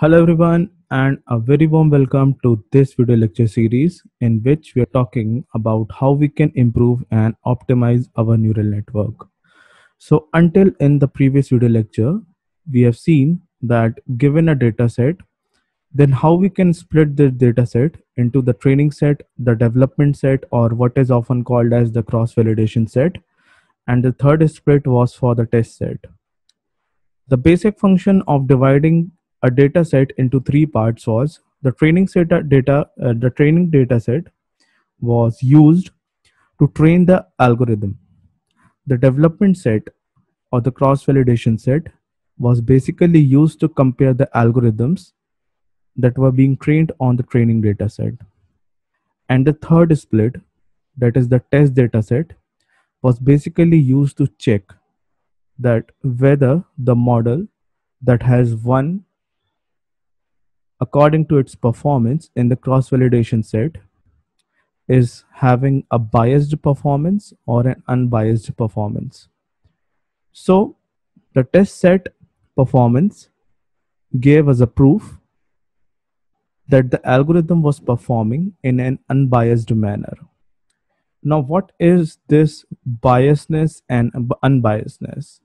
Hello everyone and a very warm welcome to this video lecture series in which we are talking about how we can improve and optimize our neural network. So until in the previous video lecture, we have seen that given a data set, then how we can split this data set into the training set, the development set or what is often called as the cross validation set. And the third split was for the test set. The basic function of dividing a data set into three parts was the training set data uh, the training data set was used to train the algorithm. The development set or the cross validation set was basically used to compare the algorithms that were being trained on the training data set. And the third split that is the test data set was basically used to check that whether the model that has won according to its performance in the cross-validation set is having a biased performance or an unbiased performance. So the test set performance gave us a proof that the algorithm was performing in an unbiased manner. Now, what is this biasness and unbiasedness?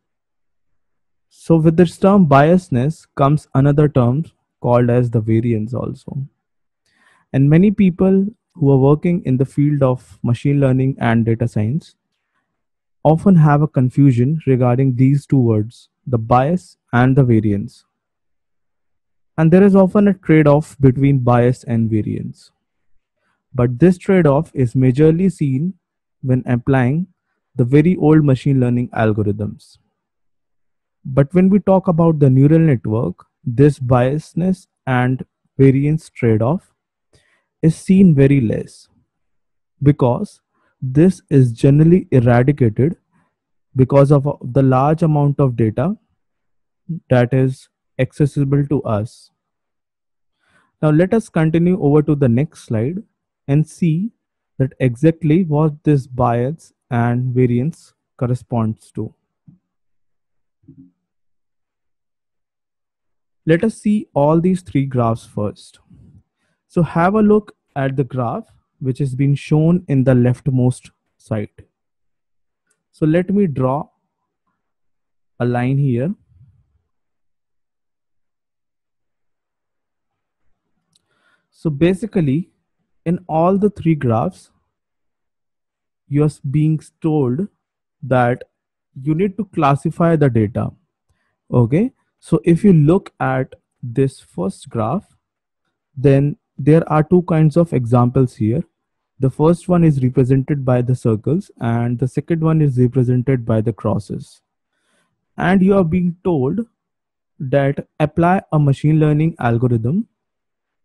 So with this term biasness comes another term called as the variance also. And many people who are working in the field of machine learning and data science often have a confusion regarding these two words, the bias and the variance. And there is often a trade-off between bias and variance. But this trade-off is majorly seen when applying the very old machine learning algorithms. But when we talk about the neural network, this biasness and variance trade-off is seen very less because this is generally eradicated because of the large amount of data that is accessible to us. Now let us continue over to the next slide and see that exactly what this bias and variance corresponds to. Let us see all these three graphs first. So have a look at the graph which has been shown in the leftmost side. So let me draw a line here. So basically in all the three graphs, you're being told that you need to classify the data. Okay. So if you look at this first graph, then there are two kinds of examples here. The first one is represented by the circles and the second one is represented by the crosses. And you are being told that apply a machine learning algorithm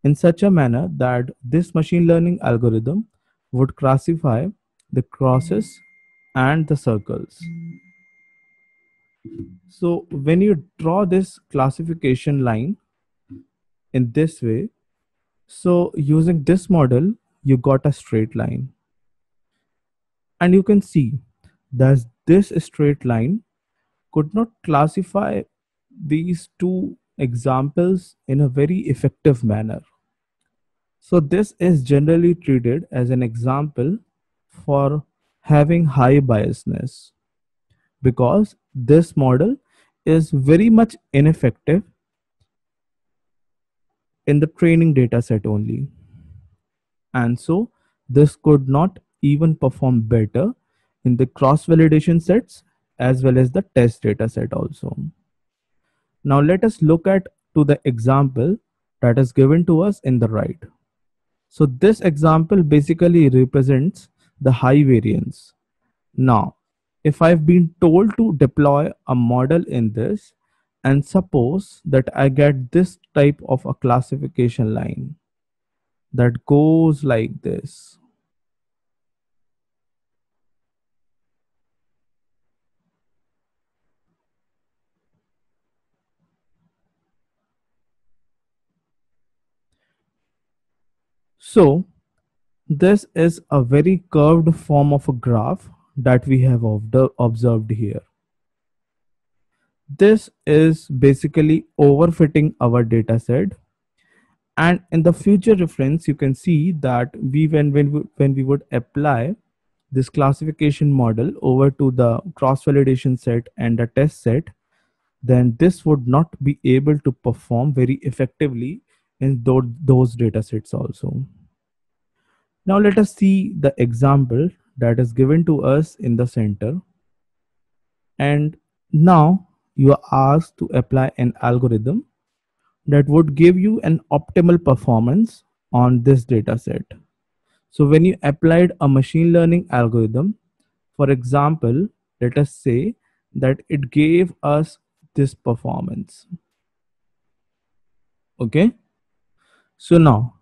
in such a manner that this machine learning algorithm would classify the crosses and the circles. So when you draw this classification line in this way, so using this model, you got a straight line. And you can see that this straight line could not classify these two examples in a very effective manner. So this is generally treated as an example for having high biasness because this model is very much ineffective in the training data set only. And so this could not even perform better in the cross validation sets as well as the test data set also. Now let us look at to the example that is given to us in the right. So this example basically represents the high variance. Now if I've been told to deploy a model in this, and suppose that I get this type of a classification line that goes like this. So this is a very curved form of a graph that we have observed here. this is basically overfitting our data set and in the future reference you can see that we when when we, when we would apply this classification model over to the cross validation set and the test set then this would not be able to perform very effectively in those data sets also now let us see the example that is given to us in the center and now you are asked to apply an algorithm that would give you an optimal performance on this data set. So when you applied a machine learning algorithm, for example, let us say that it gave us this performance. Okay. So now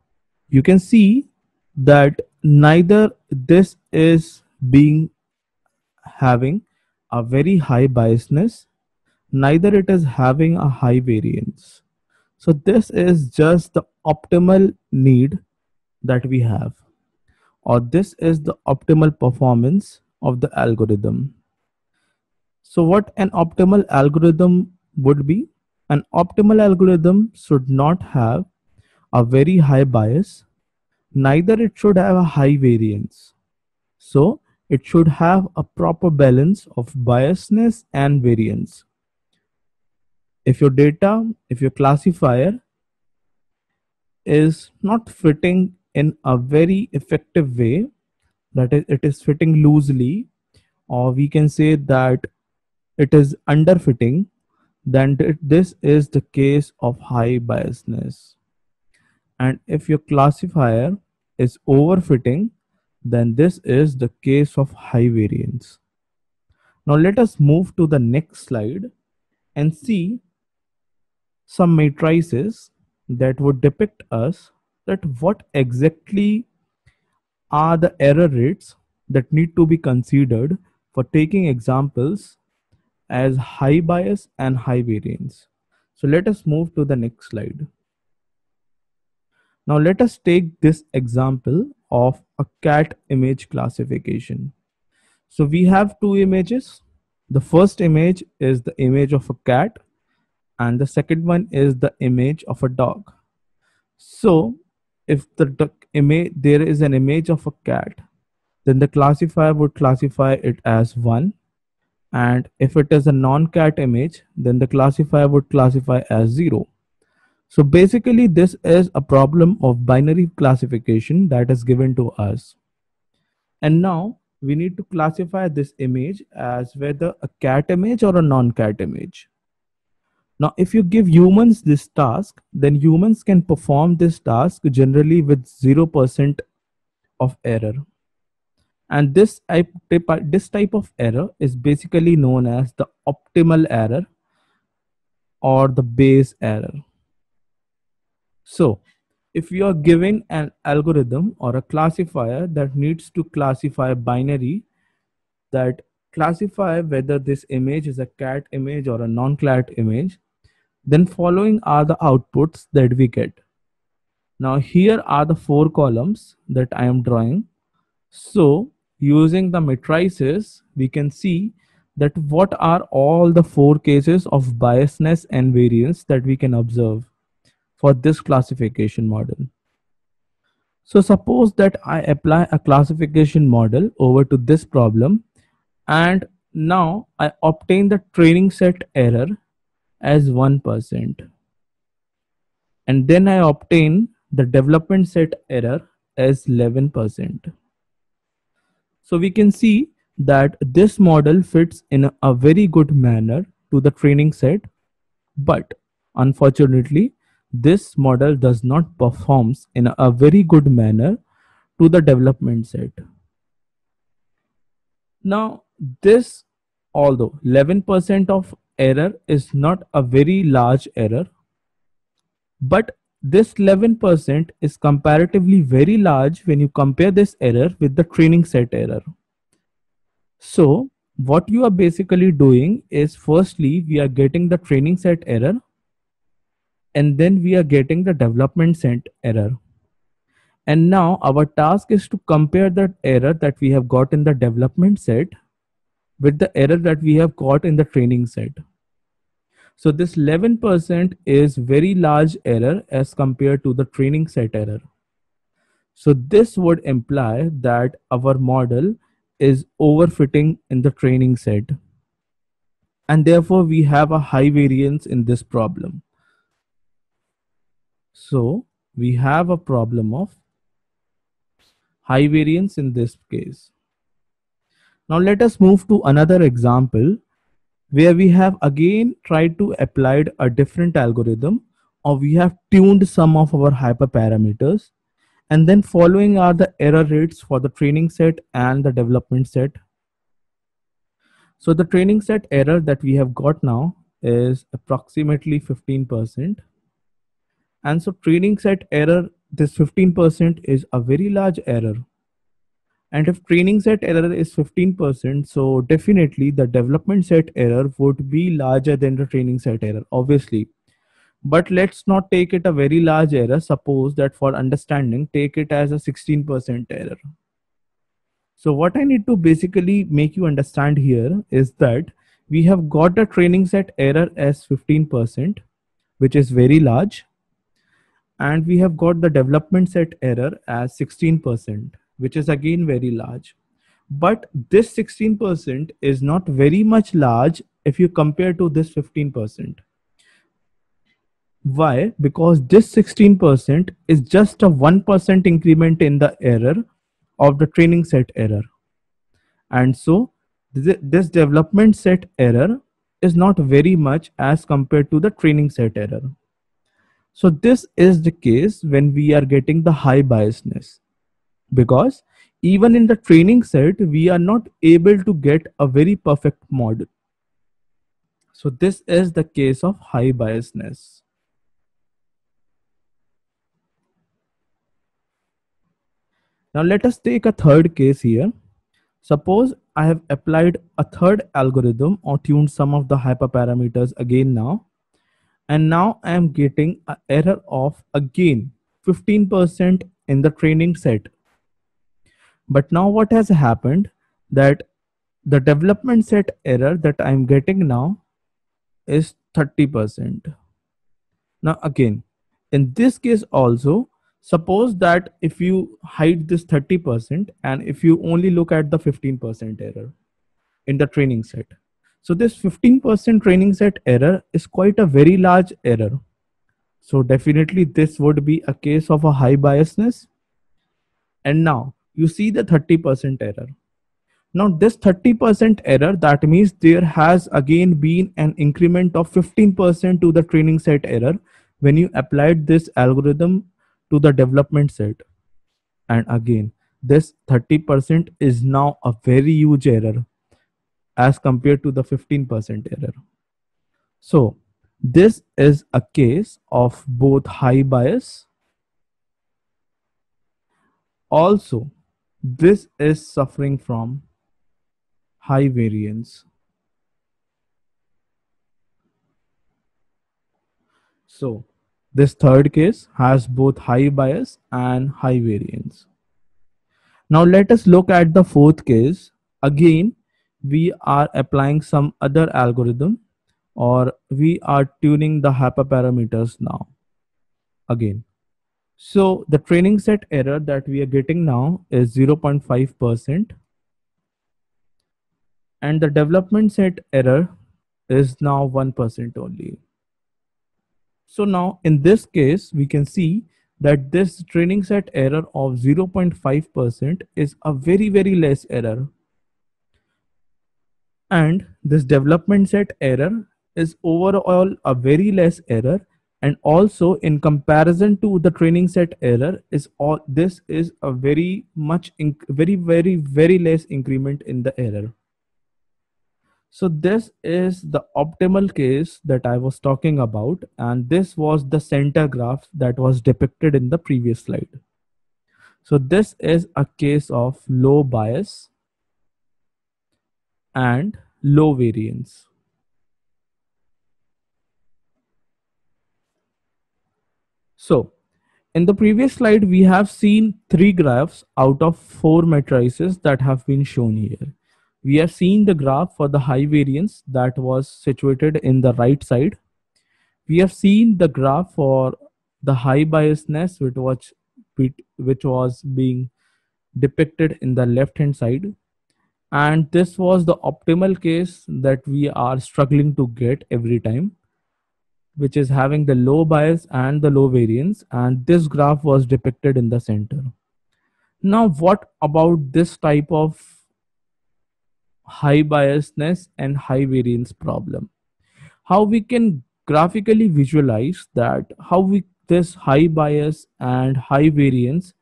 you can see that neither this is being having a very high biasness, neither it is having a high variance. So this is just the optimal need that we have, or this is the optimal performance of the algorithm. So what an optimal algorithm would be? An optimal algorithm should not have a very high bias, neither it should have a high variance. So it should have a proper balance of biasness and variance if your data, if your classifier is not fitting in a very effective way, that is, it is fitting loosely, or we can say that it is underfitting, then this is the case of high biasness. And if your classifier is overfitting, then this is the case of high variance. Now let us move to the next slide and see some matrices that would depict us that what exactly are the error rates that need to be considered for taking examples as high bias and high variance. So let us move to the next slide. Now let us take this example of a cat image classification. So we have two images. The first image is the image of a cat and the second one is the image of a dog so if the image there is an image of a cat then the classifier would classify it as one and if it is a non-cat image then the classifier would classify as zero so basically this is a problem of binary classification that is given to us and now we need to classify this image as whether a cat image or a non-cat image now, if you give humans this task, then humans can perform this task generally with 0% of error. And this type, this type of error is basically known as the optimal error or the Bayes error. So, if you are giving an algorithm or a classifier that needs to classify binary that classify whether this image is a cat image or a non-cat image, then following are the outputs that we get. Now here are the four columns that I am drawing. So using the matrices, we can see that what are all the four cases of biasness and variance that we can observe for this classification model. So suppose that I apply a classification model over to this problem and now I obtain the training set error as 1%. And then I obtain the development set error as 11%. So we can see that this model fits in a very good manner to the training set, but unfortunately, this model does not performs in a very good manner to the development set. Now, this, although 11% of error is not a very large error, but this 11% is comparatively very large when you compare this error with the training set error. So what you are basically doing is firstly, we are getting the training set error and then we are getting the development set error. And now our task is to compare that error that we have got in the development set with the error that we have got in the training set. So this 11% is very large error as compared to the training set error. So this would imply that our model is overfitting in the training set. And therefore we have a high variance in this problem. So we have a problem of high variance in this case. Now let us move to another example where we have again tried to apply a different algorithm or we have tuned some of our hyperparameters and then following are the error rates for the training set and the development set. So the training set error that we have got now is approximately 15%. And so training set error, this 15% is a very large error. And if training set error is 15%, so definitely the development set error would be larger than the training set error, obviously. But let's not take it a very large error. Suppose that for understanding, take it as a 16% error. So what I need to basically make you understand here is that we have got the training set error as 15%, which is very large and we have got the development set error as 16%, which is again very large. But this 16% is not very much large if you compare to this 15%. Why? Because this 16% is just a 1% increment in the error of the training set error. And so th this development set error is not very much as compared to the training set error. So this is the case when we are getting the high biasness because even in the training set, we are not able to get a very perfect model. So this is the case of high biasness. Now let us take a third case here. Suppose I have applied a third algorithm or tuned some of the hyperparameters again now and now I am getting an error of again 15% in the training set. But now what has happened that the development set error that I'm getting now is 30%. Now again, in this case also, suppose that if you hide this 30% and if you only look at the 15% error in the training set, so this 15% training set error is quite a very large error. So definitely this would be a case of a high biasness. And now you see the 30% error. Now this 30% error, that means there has again been an increment of 15% to the training set error when you applied this algorithm to the development set. And again, this 30% is now a very huge error as compared to the 15% error. So this is a case of both high bias. Also, this is suffering from high variance. So this third case has both high bias and high variance. Now let us look at the fourth case. Again, we are applying some other algorithm or we are tuning the hyperparameters now again. So the training set error that we are getting now is 0.5% and the development set error is now 1% only. So now in this case, we can see that this training set error of 0.5% is a very, very less error and this development set error is overall a very less error. And also in comparison to the training set error is all this is a very much very very very less increment in the error. So this is the optimal case that i was talking about and this was the center graph that was depicted in the previous slide. So this is a case of low bias and low variance. So in the previous slide, we have seen three graphs out of four matrices that have been shown here. We have seen the graph for the high variance that was situated in the right side. We have seen the graph for the high biasness, which was, which was being depicted in the left hand side. And this was the optimal case that we are struggling to get every time, which is having the low bias and the low variance. And this graph was depicted in the center. Now, what about this type of high biasness and high variance problem? How we can graphically visualize that how we this high bias and high variance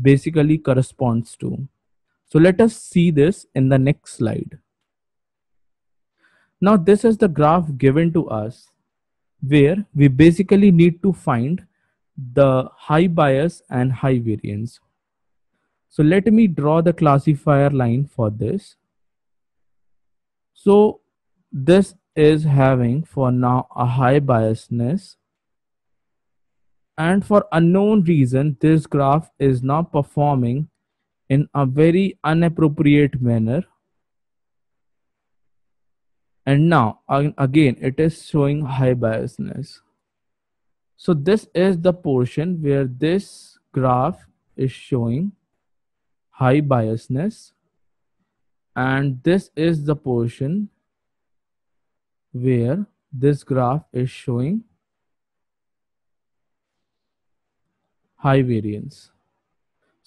basically corresponds to. So let us see this in the next slide. Now this is the graph given to us where we basically need to find the high bias and high variance. So let me draw the classifier line for this. So this is having for now a high biasness and for unknown reason this graph is now performing in a very inappropriate manner. And now again it is showing high biasness. So this is the portion where this graph is showing high biasness. And this is the portion where this graph is showing high variance.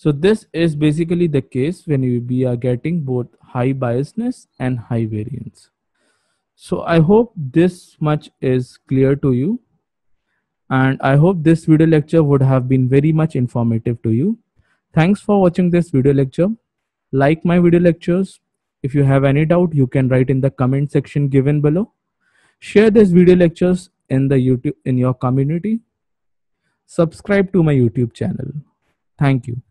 So this is basically the case when we are getting both high biasness and high variance. So I hope this much is clear to you. And I hope this video lecture would have been very much informative to you. Thanks for watching this video lecture. Like my video lectures. If you have any doubt, you can write in the comment section given below. Share this video lectures in the YouTube in your community subscribe to my YouTube channel. Thank you.